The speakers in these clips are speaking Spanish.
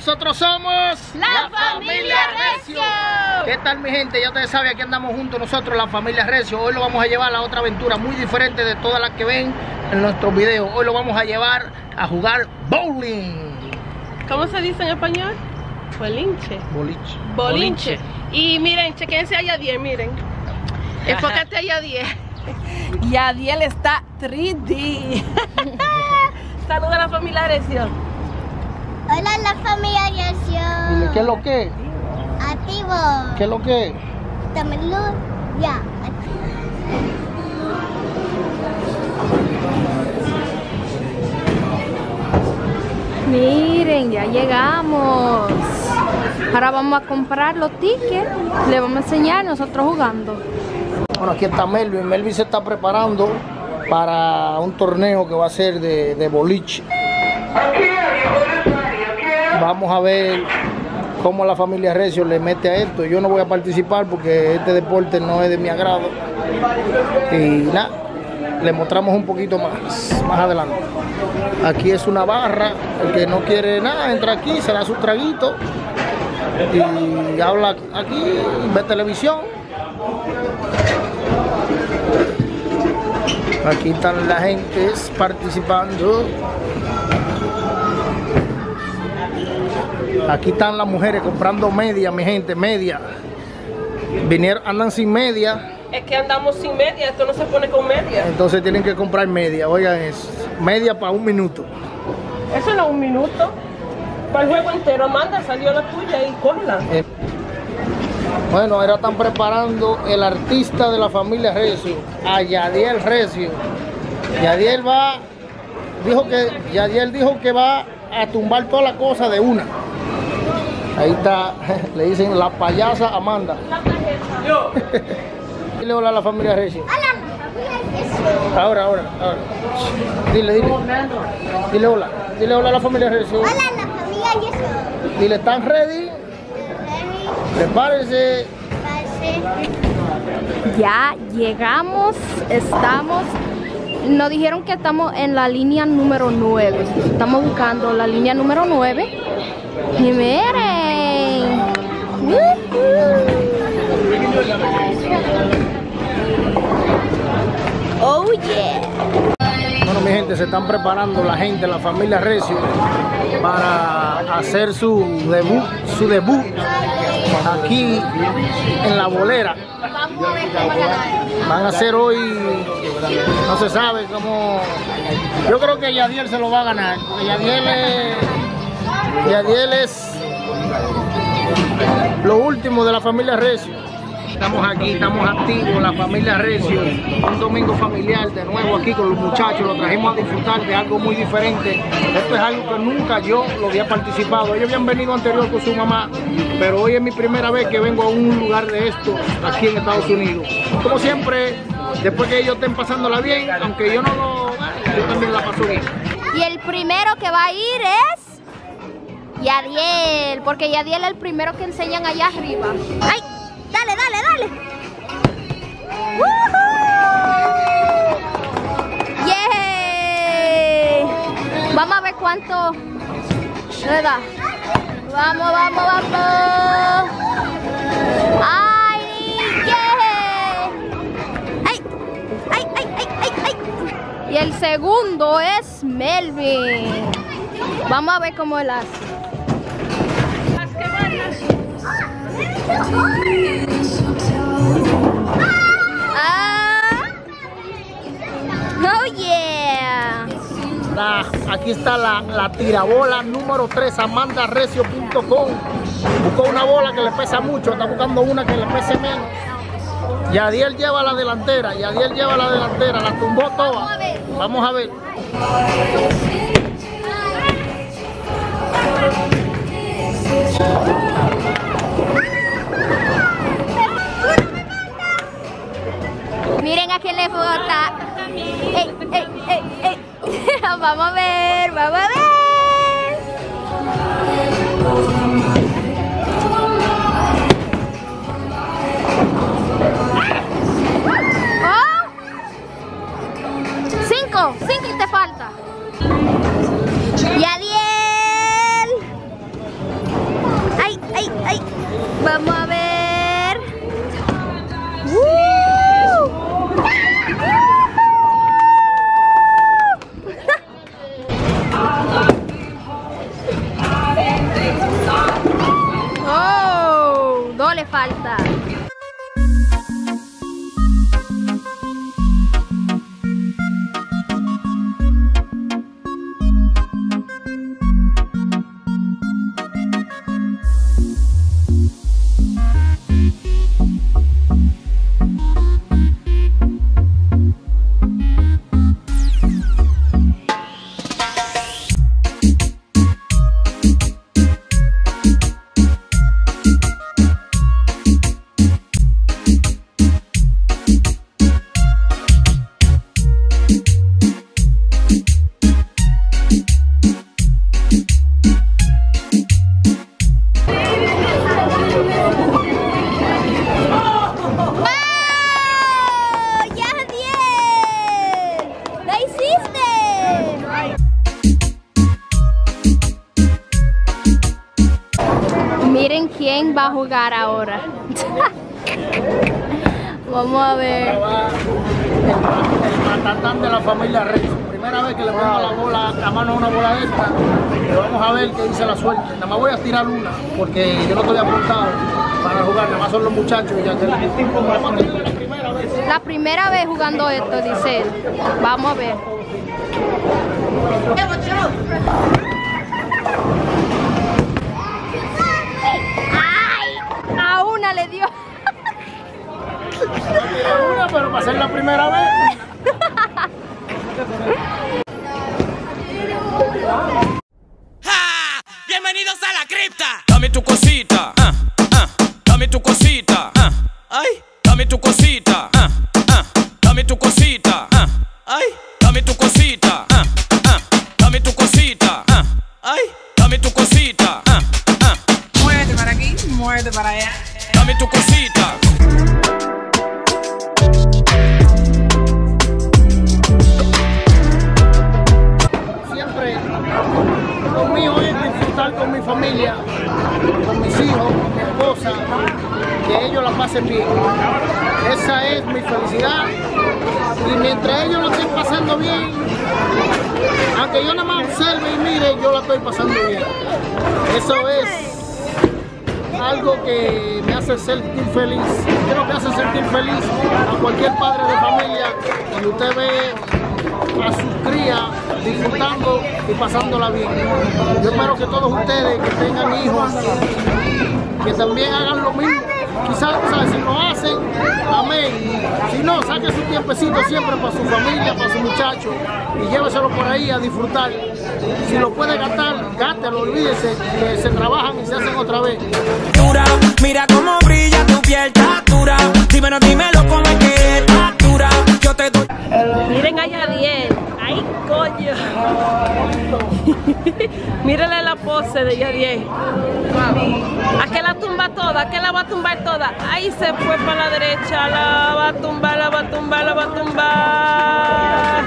Nosotros somos La Familia Recio. ¿Qué tal mi gente? Ya ustedes saben, aquí andamos juntos nosotros, la familia Recio. Hoy lo vamos a llevar a otra aventura muy diferente de todas las que ven en nuestros videos. Hoy lo vamos a llevar a jugar bowling. ¿Cómo se dice en español? Bolinche. Boliche. Bolinche. Y miren, chequense a Yadier, miren. Enfócate a Yadier. Yadiel está 3D. Saluda a la familia Recio. Hola la familia Dile. ¿qué es lo que? Activo. ¿Qué es lo que? Dámelo. Ya. Miren, ya llegamos. Ahora vamos a comprar los tickets. Le vamos a enseñar nosotros jugando. Bueno, aquí está Melvin. Melvin se está preparando para un torneo que va a ser de, de boliche. Vamos a ver cómo la familia Recio le mete a esto. Yo no voy a participar porque este deporte no es de mi agrado. Y nada, le mostramos un poquito más, más adelante. Aquí es una barra. El que no quiere nada, entra aquí, se da su traguito y habla aquí, ve televisión. Aquí están la gente participando. Aquí están las mujeres comprando media, mi gente, media. Vinieron, andan sin media, Es que andamos sin media, esto no se pone con media. entonces tienen que comprar media. Oigan eso, media para un minuto. Eso no es un minuto. Para el juego entero, Amanda, salió la tuya y cógela. Eh, Bueno, ahora están preparando el artista de la familia Recio, a Yadiel Recio. Yadiel va, dijo que, Yadiel dijo que va a tumbar toda la cosa de una. Ahí está, le dicen la payasa Amanda. Dile hola a la familia Recio. Hola la. Ahora, ahora, ahora. Dile, dile. Dile hola. Dile hola a la familia Recio. Hola la familia Recio. Dile, ¿están ready? Prepárense. Ya llegamos, estamos. Nos dijeron que estamos en la línea número 9. Estamos buscando la línea número 9. Y miren. Oh yeah. Bueno, mi gente, se están preparando la gente, la familia Recio, para hacer su debut, su debut aquí en la bolera. Van a hacer hoy, no se sabe cómo. Yo creo que Yadiel se lo va a ganar, porque Yadiel es, Yadiel es lo último de la familia Recio. Estamos aquí, estamos activos, la familia Recio, un domingo familiar de nuevo aquí con los muchachos, lo trajimos a disfrutar de algo muy diferente. Esto es algo que nunca yo lo había participado. Ellos habían venido anterior con su mamá, pero hoy es mi primera vez que vengo a un lugar de esto aquí en Estados Unidos. Como siempre, después que ellos estén pasándola bien, aunque yo no lo yo también la paso bien. Y el primero que va a ir es Yadiel, porque Yadiel es el primero que enseñan allá arriba. ¡Ay! ¡Dale, dale, dale! ¡Woohoo! ¡Yeah! Vamos a ver cuánto le da. Vamos, vamos, vamos. ¡Ay! Y el segundo es Melvin. Vamos a ver cómo él hace. Ah. Oh yeah. La- aquí está la, la tirabola número 3, amandarecio.com. Buscó una bola que le pesa mucho, está buscando una que le pese menos. Yadiel lleva la delantera, Yadiel lleva la delantera, la tumbó toda. Vamos a ver. Miren a quién le vota. Vamos a ver, vamos a ver. Cinco, cinco y te falta. Yadiel. Ay, ay, ay. Vamos a ver. ¡Oh! No le falta. Familia. Primera vez que le pongo la bola, la mano a una bola de esta. Vamos a ver qué dice la suerte. Nada más voy a tirar una, porque yo no estoy apuntado para jugar, nada más son los muchachos y ya que a la primera vez. La primera vez jugando esto, dice él. Vamos a ver. ¡Ay! A una le dio. Una, pero para ser la primera vez. Esa es mi felicidad. Y mientras ellos lo estén pasando bien, aunque yo nada más observe y mire, yo la estoy pasando bien. Eso es algo que me hace sentir feliz. Creo que hace sentir feliz a cualquier padre de familia cuando usted ve a sus crías disfrutando y pasándola bien. Yo espero que todos ustedes que tengan hijos, que también hagan lo mismo. Quizás, o si lo hacen, amén. Si no, saque su tiempecito siempre para su familia, para su muchacho y lléveselo por ahí a disfrutar. Si lo puede gastar, gátelo, olvídese que se trabajan y se hacen otra vez. Mira cómo brilla tu piel, dura. Dímelo, dímelo de ella 10. Wow. Aquí la tumba toda, aquí la va a tumbar toda. Ahí se fue para la derecha, la va a tumbar, la va a tumbar, la va a tumbar.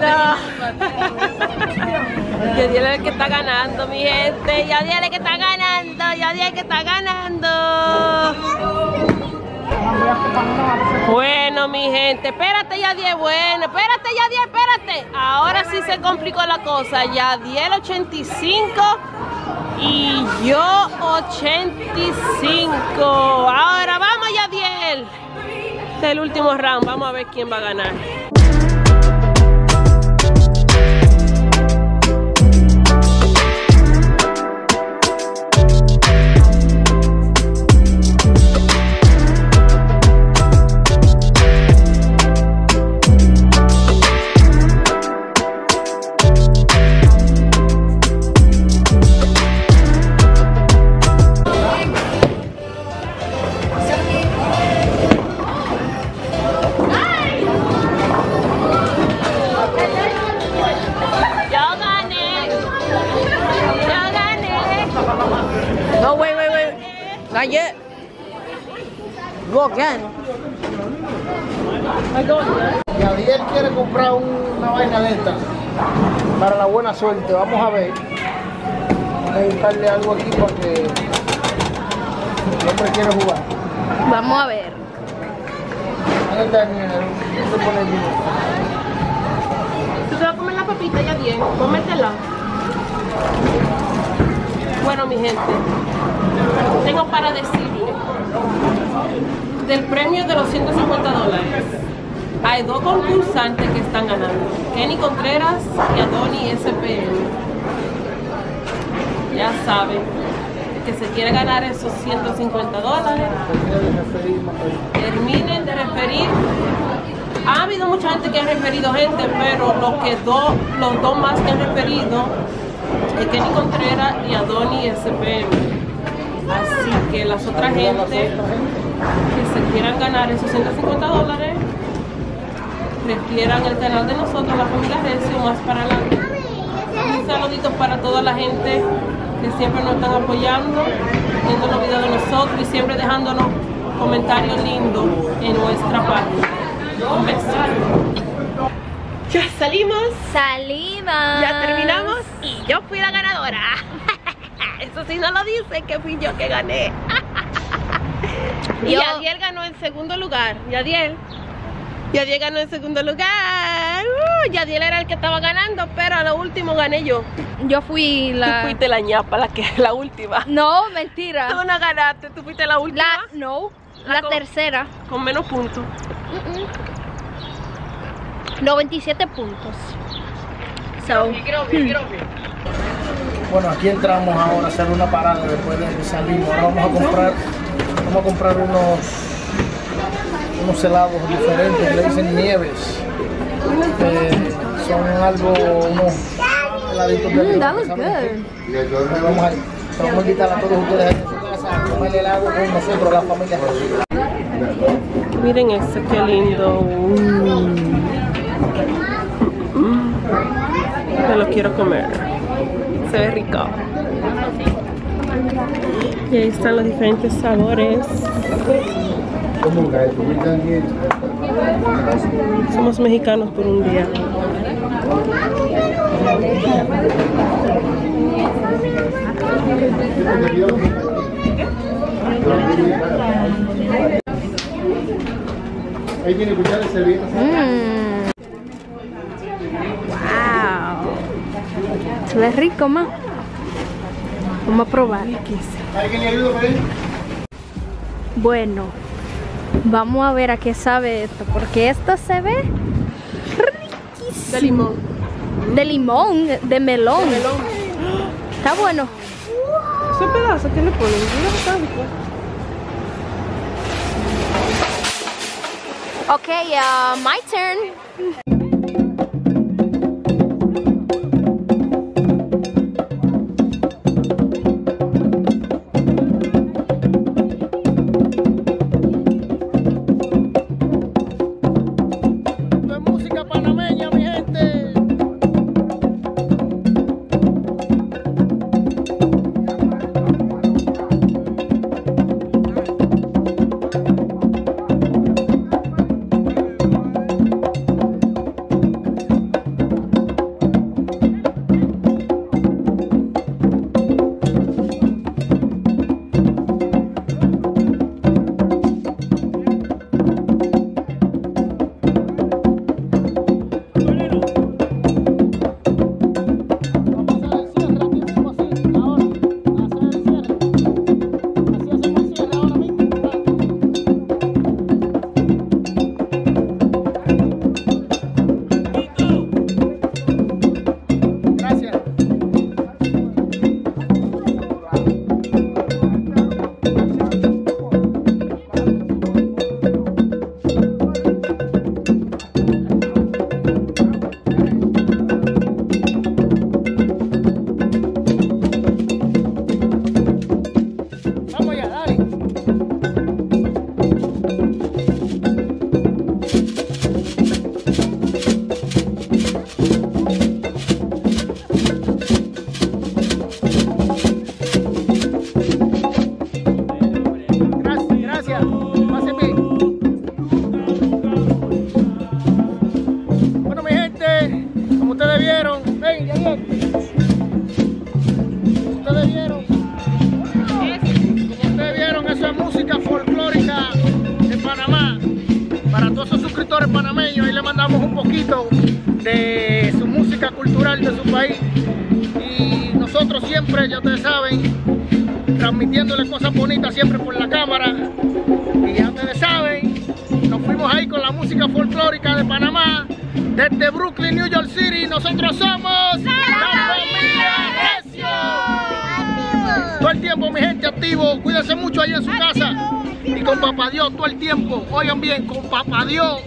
No. Yadiel que está ganando, mi gente. Yadiel es el que está ganando, Yadiel es que está ganando. Bueno, mi gente, espérate. Yadiel, bueno, espérate, Yadiel, espérate. Ahora sí se complicó la cosa. Yadiel 85 y yo 85. Ahora vamos, Yadiel. Este es el último round. Vamos a ver quién va a ganar. Not yet. Go again. Y Adiel quiere comprar un- una vaina de esta para la buena suerte. Vamos a ver. Vamos a buscarle algo aquí para que el hombre quiere jugar. Vamos a ver. ¿Dónde está el dinero? ¿Dónde pone el dinero? ¿Tú te vas a comer la papita, Yadiel? Cómetela. Bueno, mi gente, para decirle del premio de los 150 dólares. Hay dos concursantes que están ganando, Kenny Contreras y Adoni SPM. Ya saben que se quiere ganar esos 150 dólares. Terminen de referir. Ha habido mucha gente que ha referido gente, pero los, que dos, los dos más que han referido es Kenny Contreras y Adoni SPM. Que las otras gente que se quieran ganar esos 150 dólares, refieran el canal de nosotros, la familia Recio, más para adelante. Un saludito para toda la gente que siempre nos están apoyando, viendo los videos de nosotros y siempre dejándonos comentarios lindos en nuestra página. Un beso. Ya salimos, Salimos. ya terminamos y yo fui la ganadora. Eso sí no lo dice que fui yo que gané. Y Yadiel ganó en segundo lugar. Yadiel. Yadiel ganó en segundo lugar. Uh, Yadiel era el que estaba ganando, pero a lo último gané yo. Yo fui Tú la. fuiste la ñapa, la que la última. No, mentira. Tú no ganaste, tú fuiste la última La, no, La tercera. con menos puntos. 97 puntos. So, Bueno, aquí entramos ahora a hacer una parada después de que salimos. Ahora vamos a comprar, vamos a comprar unos, unos helados diferentes le dicen nieves. Eh, son algo, unos heladitos de Mm, that Vamos a, vamos a invitar a todos ustedes a su casa a comer helado con nosotros, la familia. Miren ese, qué lindo. Mm. Me lo quiero comer. Se ve rico. Y ahí están los diferentes sabores. Somos mexicanos por un día. Ahí tiene cuchara y servilletas. Se ve rico, ma. Vamos a probar. ¿Alguien le ayuda por ahí? Bueno, vamos a ver a qué sabe esto, porque esto se ve riquísimo. De limón. De limón, de melón. Está bueno. Ese pedazo que le ponen. Ok, uh, my turn. Y nosotros siempre, ya ustedes saben, transmitiéndole cosas bonitas siempre por la cámara. Y ya ustedes saben, nos fuimos ahí con la música folclórica de Panamá, desde Brooklyn, New York City. Nosotros somos la familia Recio. Todo el tiempo, mi gente, activo. Cuídense mucho ahí en su casa. Y con papá Dios todo el tiempo. Oigan bien, con papá Dios